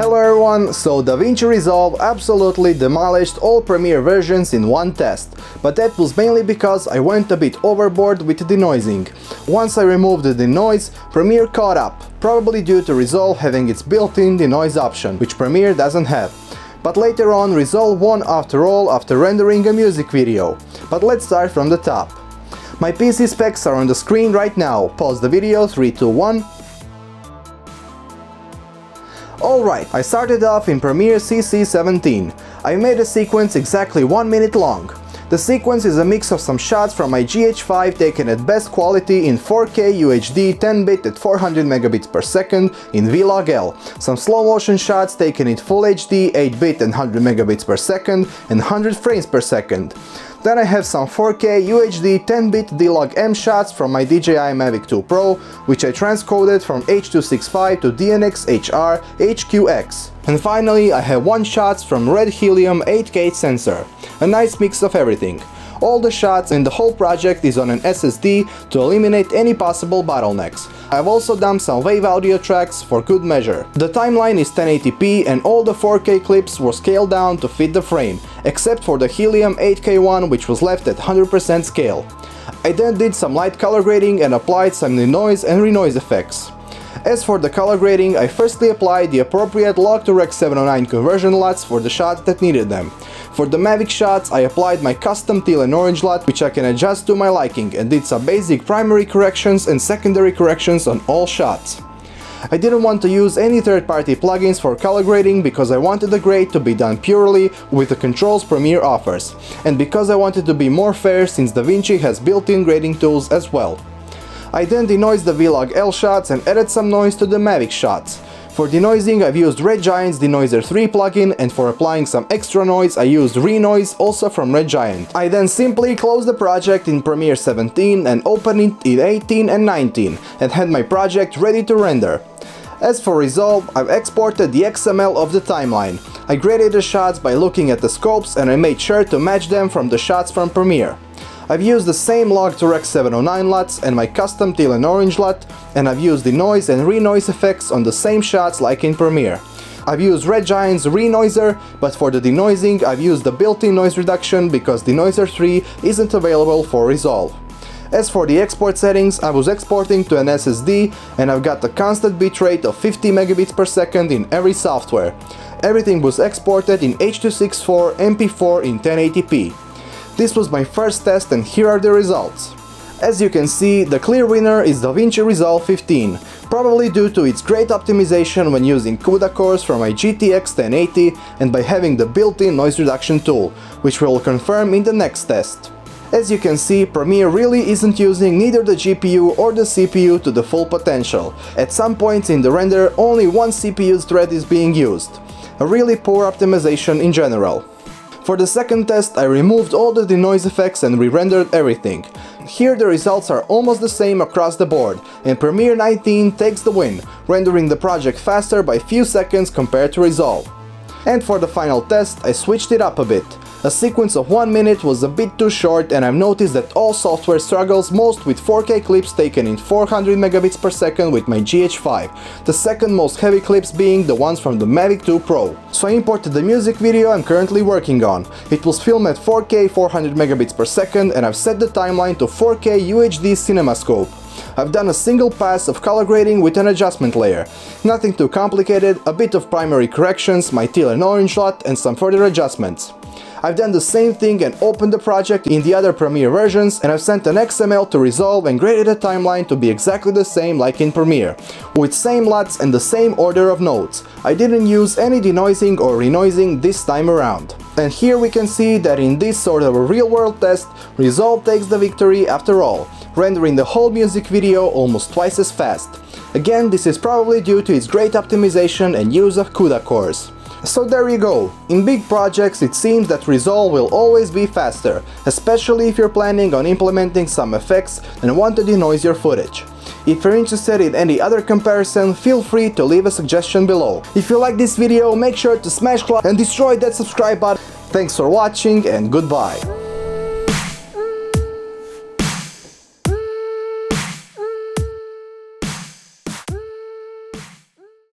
Hello everyone, so DaVinci Resolve absolutely demolished all Premiere versions in one test, but that was mainly because I went a bit overboard with denoising. Once I removed the denoise, Premiere caught up, probably due to Resolve having its built-in denoise option, which Premiere doesn't have. But later on Resolve won after all after rendering a music video. But let's start from the top. My PC specs are on the screen right now, pause the video 3, 2, 1 Alright, I started off in Premiere CC17. I made a sequence exactly 1 minute long. The sequence is a mix of some shots from my GH5 taken at best quality in 4K UHD 10-bit at 400 megabits per second in V-Log-L, some slow motion shots taken in Full HD 8-bit and 100 megabits per second and 100 frames per second. Then I have some 4K UHD 10-bit D-Log-M shots from my DJI Mavic 2 Pro, which I transcoded from H.265 to DNx HR HQX. And finally I have one shots from Red Helium 8K sensor. A nice mix of everything. All the shots and the whole project is on an SSD to eliminate any possible bottlenecks. I've also dumped some wave audio tracks for good measure. The timeline is 1080p and all the 4K clips were scaled down to fit the frame, except for the Helium 8K one which was left at 100% scale. I then did some light color grading and applied some denoise and renoise effects. As for the color grading, I firstly applied the appropriate log to Rec 709 conversion LUTs for the shots that needed them. For the Mavic shots, I applied my custom teal and orange LUT, which I can adjust to my liking, and did some basic primary corrections and secondary corrections on all shots. I didn't want to use any third-party plugins for color grading because I wanted the grade to be done purely with the controls Premiere offers, and because I wanted to be more fair since DaVinci has built-in grading tools as well. I then denoised the V-Log-L shots and added some noise to the Mavic shots. For denoising I've used Red Giant's Denoiser 3 plugin and for applying some extra noise I used Renoise also from Red Giant. I then simply closed the project in Premiere 17 and opened it in 18 and 19 and had my project ready to render. As for Resolve, I've exported the XML of the timeline. I graded the shots by looking at the scopes and I made sure to match them from the shots from Premiere. I've used the same log to Rec 709 LUTs and my custom teal and orange LUT, and I've used denoise and renoise effects on the same shots like in Premiere. I've used Red Giant's Renoiser, but for the denoising I've used the built-in noise reduction because Denoiser 3 isn't available for Resolve. As for the export settings, I was exporting to an SSD and I've got a constant bitrate of 50 megabits per second in every software. Everything was exported in H.264 MP4 in 1080p. This was my first test and here are the results. As you can see, the clear winner is DaVinci Resolve 15, probably due to its great optimization when using CUDA cores from my GTX 1080 and by having the built-in noise reduction tool, which we'll confirm in the next test. As you can see, Premiere really isn't using neither the GPU or the CPU to the full potential. At some points in the render, only one CPU's thread is being used. A really poor optimization in general. For the second test I removed all the denoise effects and re-rendered everything. Here the results are almost the same across the board, and Premiere 19 takes the win, rendering the project faster by few seconds compared to Resolve. And for the final test I switched it up a bit. A sequence of 1 minute was a bit too short and I've noticed that all software struggles most with 4K clips taken in 400 megabits per second with my GH5, the second most heavy clips being the ones from the Mavic 2 Pro. So I imported the music video I'm currently working on. It was filmed at 4K 400 megabits per second and I've set the timeline to 4K UHD CinemaScope. I've done a single pass of color grading with an adjustment layer. Nothing too complicated, a bit of primary corrections, my teal and orange LUT and some further adjustments. I've done the same thing and opened the project in the other Premiere versions and I've sent an XML to Resolve and graded the timeline to be exactly the same like in Premiere, with same LUTs and the same order of nodes. I didn't use any denoising or renoising this time around. And here we can see that in this sort of a real-world test, Resolve takes the victory after all, rendering the whole music video almost twice as fast. Again, this is probably due to its great optimization and use of CUDA cores. So there you go, in big projects it seems that Resolve will always be faster, especially if you're planning on implementing some effects and want to denoise your footage. If you're interested in any other comparison, feel free to leave a suggestion below. If you like this video, make sure to smash like and destroy that subscribe button. Thanks for watching and goodbye.